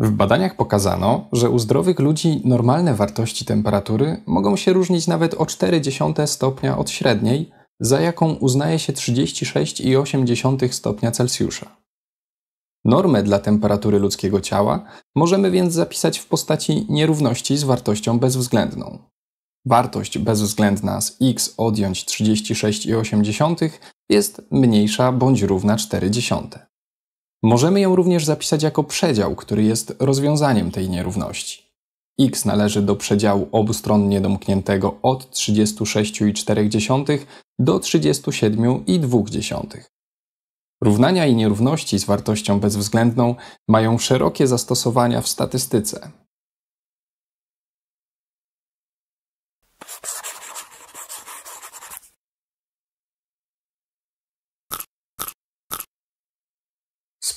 W badaniach pokazano, że u zdrowych ludzi normalne wartości temperatury mogą się różnić nawet o 0,4 stopnia od średniej, za jaką uznaje się 36,8 stopnia Celsjusza. Normę dla temperatury ludzkiego ciała możemy więc zapisać w postaci nierówności z wartością bezwzględną. Wartość bezwzględna z x odjąć 36,8 jest mniejsza bądź równa 0,4. Możemy ją również zapisać jako przedział, który jest rozwiązaniem tej nierówności. x należy do przedziału obustronnie domkniętego od 36,4 do 37,2. Równania i nierówności z wartością bezwzględną mają szerokie zastosowania w statystyce.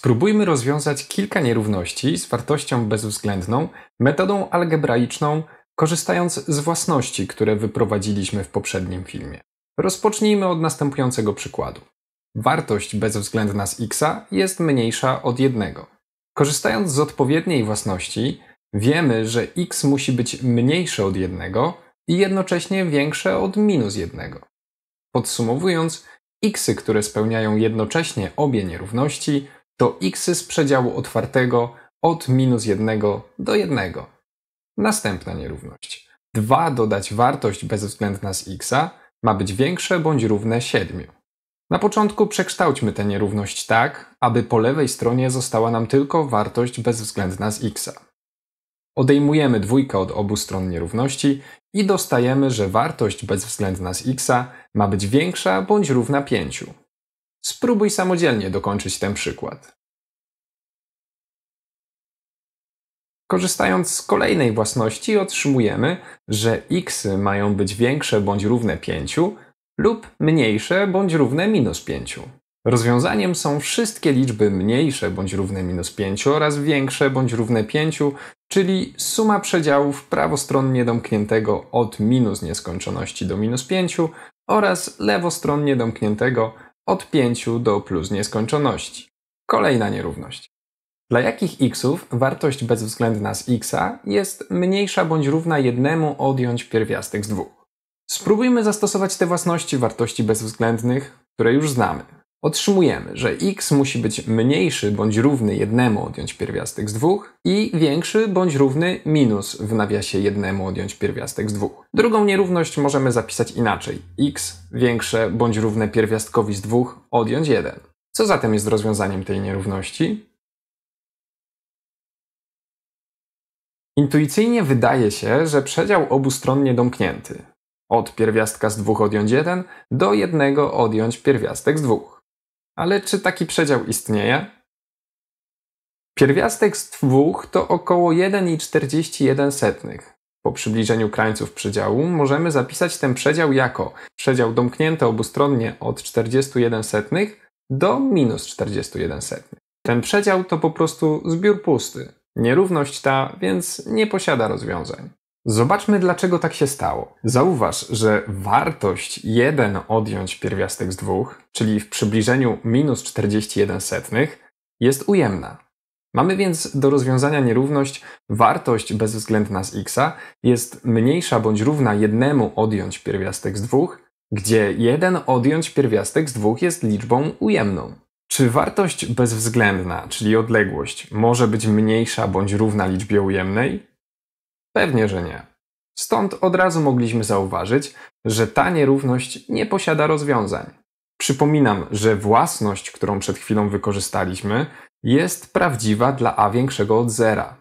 Spróbujmy rozwiązać kilka nierówności z wartością bezwzględną metodą algebraiczną, korzystając z własności, które wyprowadziliśmy w poprzednim filmie. Rozpocznijmy od następującego przykładu. Wartość bezwzględna z x jest mniejsza od 1. Korzystając z odpowiedniej własności, wiemy, że x musi być mniejsze od 1 i jednocześnie większe od minus 1. Podsumowując, xy, które spełniają jednocześnie obie nierówności, to xy z przedziału otwartego od minus 1 do 1. Następna nierówność. 2 dodać wartość bezwzględna z x ma być większe bądź równe 7. Na początku przekształćmy tę nierówność tak, aby po lewej stronie została nam tylko wartość bezwzględna z x. Odejmujemy dwójkę od obu stron nierówności i dostajemy, że wartość bezwzględna z x ma być większa bądź równa 5. Spróbuj samodzielnie dokończyć ten przykład. Korzystając z kolejnej własności otrzymujemy, że x mają być większe bądź równe 5 lub mniejsze bądź równe minus 5. Rozwiązaniem są wszystkie liczby mniejsze bądź równe minus 5 oraz większe bądź równe 5, czyli suma przedziałów prawostronnie domkniętego od minus nieskończoności do minus 5 oraz lewostronnie domkniętego od 5 do plus nieskończoności. Kolejna nierówność. Dla jakich xów wartość bezwzględna z x jest mniejsza bądź równa jednemu odjąć pierwiastek z dwóch? Spróbujmy zastosować te własności wartości bezwzględnych, które już znamy. Otrzymujemy, że x musi być mniejszy bądź równy jednemu odjąć pierwiastek z dwóch i większy bądź równy minus w nawiasie jednemu odjąć pierwiastek z dwóch. Drugą nierówność możemy zapisać inaczej. x większe bądź równe pierwiastkowi z dwóch odjąć 1. Co zatem jest rozwiązaniem tej nierówności? Intuicyjnie wydaje się, że przedział obustronnie domknięty od pierwiastka z 2 odjąć 1 do 1 odjąć pierwiastek z 2. Ale czy taki przedział istnieje? Pierwiastek z 2 to około 1,41. Po przybliżeniu krańców przedziału możemy zapisać ten przedział jako przedział domknięty obustronnie od 41 do minus 41. Ten przedział to po prostu zbiór pusty. Nierówność ta więc nie posiada rozwiązań. Zobaczmy, dlaczego tak się stało. Zauważ, że wartość 1 odjąć pierwiastek z 2, czyli w przybliżeniu minus 41 setnych, jest ujemna. Mamy więc do rozwiązania nierówność wartość bezwzględna z x jest mniejsza bądź równa 1 odjąć pierwiastek z 2, gdzie 1 odjąć pierwiastek z 2 jest liczbą ujemną. Czy wartość bezwzględna, czyli odległość, może być mniejsza bądź równa liczbie ujemnej? Pewnie, że nie. Stąd od razu mogliśmy zauważyć, że ta nierówność nie posiada rozwiązań. Przypominam, że własność, którą przed chwilą wykorzystaliśmy, jest prawdziwa dla a większego od zera.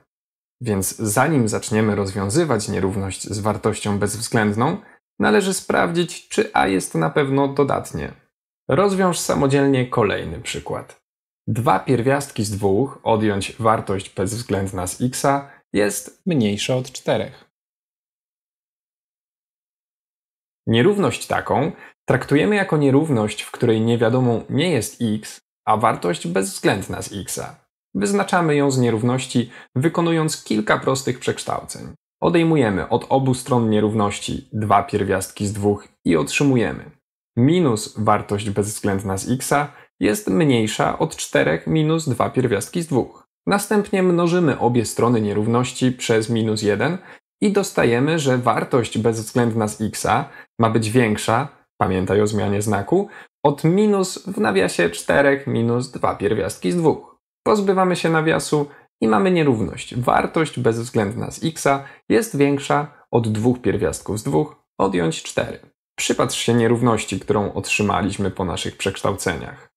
Więc zanim zaczniemy rozwiązywać nierówność z wartością bezwzględną, należy sprawdzić, czy a jest na pewno dodatnie. Rozwiąż samodzielnie kolejny przykład. Dwa pierwiastki z dwóch odjąć wartość bezwzględna z x jest mniejsza od 4. Nierówność taką traktujemy jako nierówność, w której niewiadomą nie jest x, a wartość bezwzględna z x. Wyznaczamy ją z nierówności, wykonując kilka prostych przekształceń. Odejmujemy od obu stron nierówności dwa pierwiastki z dwóch i otrzymujemy minus wartość bezwzględna z x jest mniejsza od 4 minus 2 pierwiastki z 2. Następnie mnożymy obie strony nierówności przez minus 1 i dostajemy, że wartość bezwzględna z x ma być większa, pamiętaj o zmianie znaku, od minus w nawiasie 4 minus 2 pierwiastki z 2. Pozbywamy się nawiasu i mamy nierówność. Wartość bezwzględna z x jest większa od dwóch pierwiastków z 2, odjąć 4. Przypatrz się nierówności, którą otrzymaliśmy po naszych przekształceniach.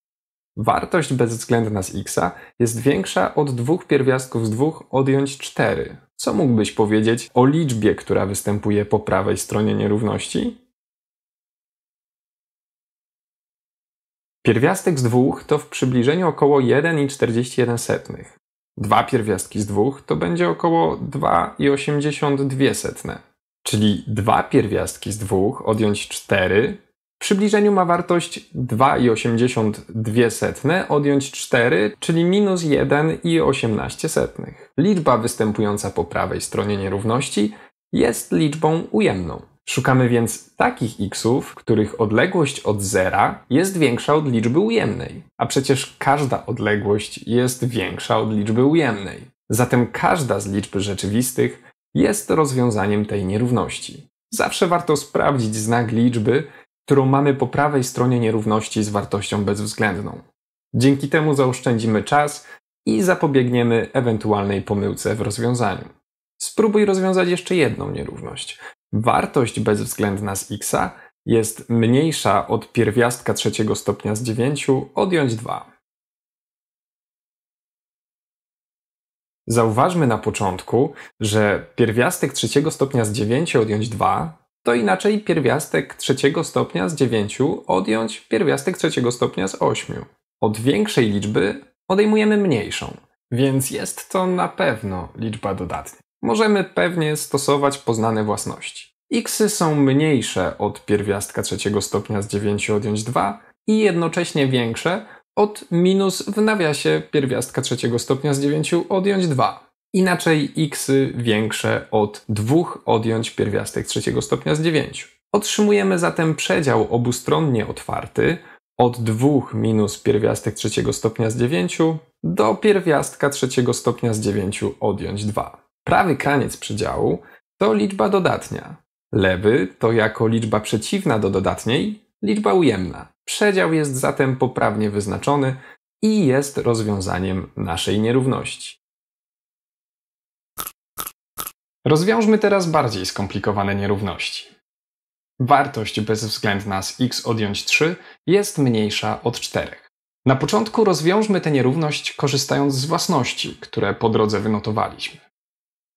Wartość bezwzględna z x jest większa od dwóch pierwiastków z 2 odjąć 4. Co mógłbyś powiedzieć o liczbie, która występuje po prawej stronie nierówności? Pierwiastek z 2 to w przybliżeniu około 1,41. Dwa pierwiastki z 2 to będzie około 2,82. Czyli dwa pierwiastki z 2 odjąć 4 w przybliżeniu ma wartość 2,82 odjąć 4, czyli minus 1,18. Liczba występująca po prawej stronie nierówności jest liczbą ujemną. Szukamy więc takich xów, których odległość od zera jest większa od liczby ujemnej, a przecież każda odległość jest większa od liczby ujemnej. Zatem każda z liczb rzeczywistych jest rozwiązaniem tej nierówności. Zawsze warto sprawdzić znak liczby, którą mamy po prawej stronie nierówności z wartością bezwzględną. Dzięki temu zaoszczędzimy czas i zapobiegniemy ewentualnej pomyłce w rozwiązaniu. Spróbuj rozwiązać jeszcze jedną nierówność. Wartość bezwzględna z x jest mniejsza od pierwiastka trzeciego stopnia z 9 odjąć 2. Zauważmy na początku, że pierwiastek trzeciego stopnia z 9 odjąć 2 to inaczej pierwiastek trzeciego stopnia z 9 odjąć pierwiastek trzeciego stopnia z 8. Od większej liczby odejmujemy mniejszą, więc jest to na pewno liczba dodatnia. Możemy pewnie stosować poznane własności. Xy są mniejsze od pierwiastka trzeciego stopnia z 9 odjąć 2 i jednocześnie większe od minus w nawiasie pierwiastka trzeciego stopnia z 9 odjąć 2. Inaczej x większe od 2 odjąć pierwiastek trzeciego stopnia z 9. Otrzymujemy zatem przedział obustronnie otwarty od 2 minus pierwiastek trzeciego stopnia z 9 do pierwiastka trzeciego stopnia z 9 odjąć 2. Prawy kraniec przedziału to liczba dodatnia. Lewy to jako liczba przeciwna do dodatniej liczba ujemna. Przedział jest zatem poprawnie wyznaczony i jest rozwiązaniem naszej nierówności. Rozwiążmy teraz bardziej skomplikowane nierówności. Wartość bezwzględna z x odjąć 3 jest mniejsza od 4. Na początku rozwiążmy tę nierówność korzystając z własności, które po drodze wynotowaliśmy.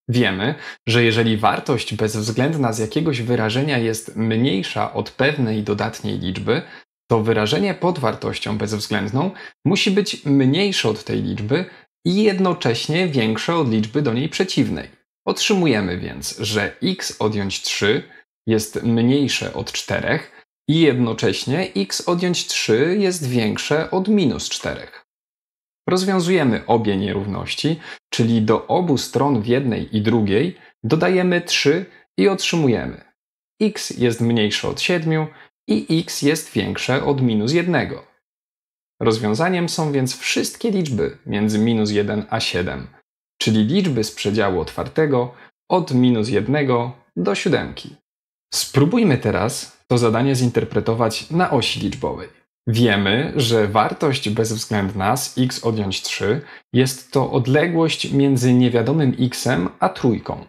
Wiemy, że jeżeli wartość bezwzględna z jakiegoś wyrażenia jest mniejsza od pewnej dodatniej liczby, to wyrażenie pod wartością bezwzględną musi być mniejsze od tej liczby i jednocześnie większe od liczby do niej przeciwnej. Otrzymujemy więc, że x odjąć 3 jest mniejsze od 4 i jednocześnie x odjąć 3 jest większe od minus 4. Rozwiązujemy obie nierówności, czyli do obu stron w jednej i drugiej dodajemy 3 i otrzymujemy x jest mniejsze od 7 i x jest większe od minus 1. Rozwiązaniem są więc wszystkie liczby między minus 1 a 7 czyli liczby z przedziału otwartego od minus 1 do siódemki. Spróbujmy teraz to zadanie zinterpretować na osi liczbowej. Wiemy, że wartość bezwzględna z x odjąć 3 jest to odległość między niewiadomym x a trójką.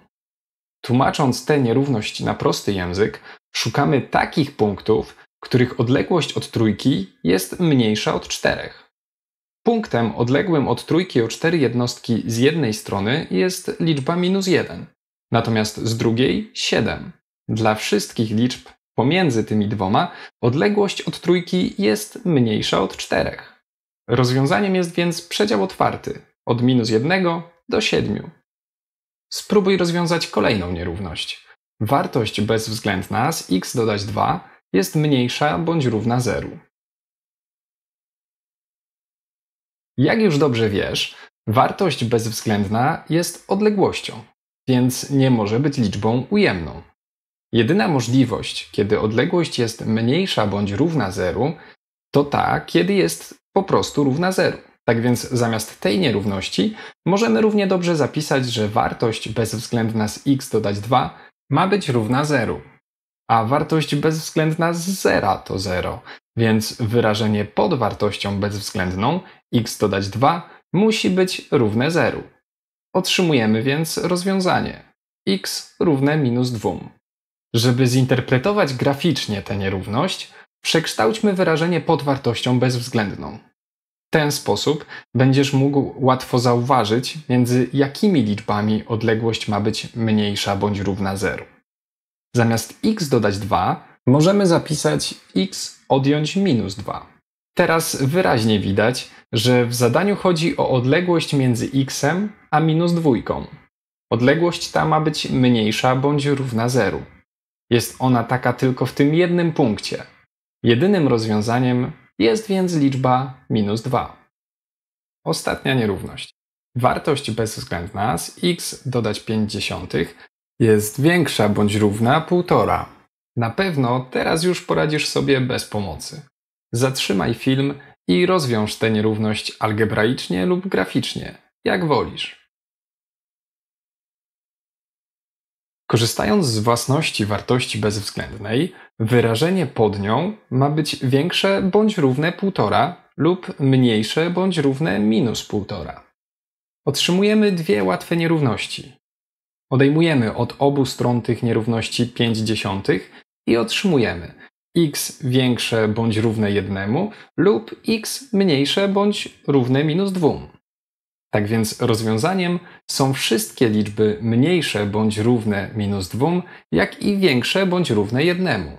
Tłumacząc tę nierówność na prosty język, szukamy takich punktów, których odległość od trójki jest mniejsza od 4. Punktem odległym od trójki o cztery jednostki z jednej strony jest liczba minus 1, natomiast z drugiej 7. Dla wszystkich liczb pomiędzy tymi dwoma odległość od trójki jest mniejsza od 4. Rozwiązaniem jest więc przedział otwarty od minus 1 do 7. Spróbuj rozwiązać kolejną nierówność. Wartość bezwzględna z x dodać 2 jest mniejsza bądź równa 0. Jak już dobrze wiesz, wartość bezwzględna jest odległością, więc nie może być liczbą ujemną. Jedyna możliwość, kiedy odległość jest mniejsza bądź równa zeru, to ta, kiedy jest po prostu równa zeru. Tak więc zamiast tej nierówności możemy równie dobrze zapisać, że wartość bezwzględna z x dodać 2 ma być równa 0, a wartość bezwzględna z 0 to 0, więc wyrażenie pod wartością bezwzględną x dodać 2 musi być równe 0. Otrzymujemy więc rozwiązanie x równe minus 2. Żeby zinterpretować graficznie tę nierówność, przekształćmy wyrażenie pod wartością bezwzględną. W ten sposób będziesz mógł łatwo zauważyć, między jakimi liczbami odległość ma być mniejsza bądź równa 0. Zamiast x dodać 2, możemy zapisać x odjąć minus 2. Teraz wyraźnie widać, że w zadaniu chodzi o odległość między x a minus dwójką. Odległość ta ma być mniejsza bądź równa 0. Jest ona taka tylko w tym jednym punkcie. Jedynym rozwiązaniem jest więc liczba minus 2. Ostatnia nierówność. Wartość bezwzględna z x dodać 50 jest większa bądź równa 1,5. Na pewno teraz już poradzisz sobie bez pomocy. Zatrzymaj film i rozwiąż tę nierówność algebraicznie lub graficznie, jak wolisz. Korzystając z własności wartości bezwzględnej, wyrażenie pod nią ma być większe bądź równe 1,5 lub mniejsze bądź równe minus 1,5. Otrzymujemy dwie łatwe nierówności. Odejmujemy od obu stron tych nierówności 5 dziesiątych i otrzymujemy x większe bądź równe jednemu lub x mniejsze bądź równe minus 2. Tak więc rozwiązaniem są wszystkie liczby mniejsze bądź równe minus 2, jak i większe bądź równe jednemu.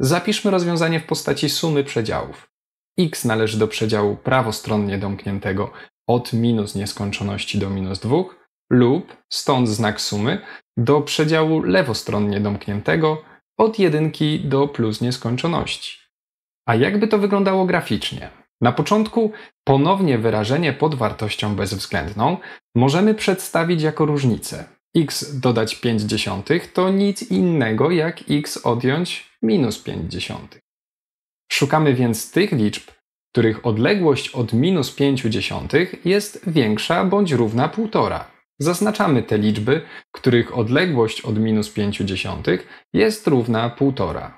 Zapiszmy rozwiązanie w postaci sumy przedziałów. x należy do przedziału prawostronnie domkniętego od minus nieskończoności do minus 2 lub, stąd znak sumy, do przedziału lewostronnie domkniętego od jedynki do plus nieskończoności. A jakby to wyglądało graficznie? Na początku ponownie wyrażenie pod wartością bezwzględną możemy przedstawić jako różnicę. x dodać 5 dziesiątych to nic innego jak x odjąć minus 5 dziesiątych. Szukamy więc tych liczb, których odległość od minus 5 dziesiątych jest większa bądź równa 1,5. Zaznaczamy te liczby, których odległość od minus 5 dziesiątych jest równa 1,5.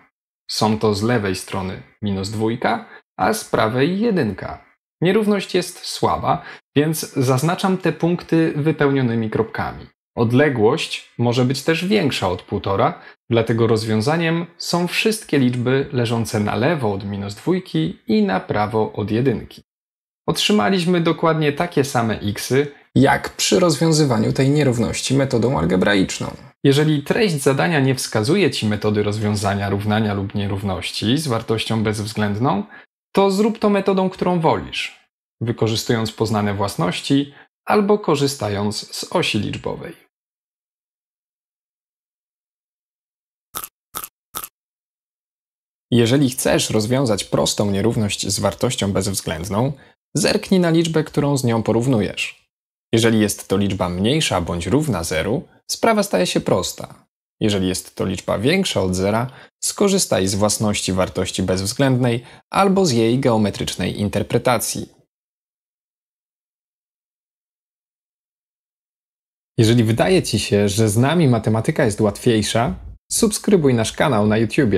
Są to z lewej strony minus dwójka, a z prawej jedynka. Nierówność jest słaba, więc zaznaczam te punkty wypełnionymi kropkami. Odległość może być też większa od 1,5, dlatego rozwiązaniem są wszystkie liczby leżące na lewo od minus dwójki i na prawo od jedynki. Otrzymaliśmy dokładnie takie same xy, jak przy rozwiązywaniu tej nierówności metodą algebraiczną. Jeżeli treść zadania nie wskazuje Ci metody rozwiązania równania lub nierówności z wartością bezwzględną, to zrób to metodą, którą wolisz, wykorzystując poznane własności albo korzystając z osi liczbowej. Jeżeli chcesz rozwiązać prostą nierówność z wartością bezwzględną, zerknij na liczbę, którą z nią porównujesz. Jeżeli jest to liczba mniejsza bądź równa zeru, sprawa staje się prosta. Jeżeli jest to liczba większa od zera, skorzystaj z własności wartości bezwzględnej albo z jej geometrycznej interpretacji. Jeżeli wydaje Ci się, że z nami matematyka jest łatwiejsza, subskrybuj nasz kanał na YouTube.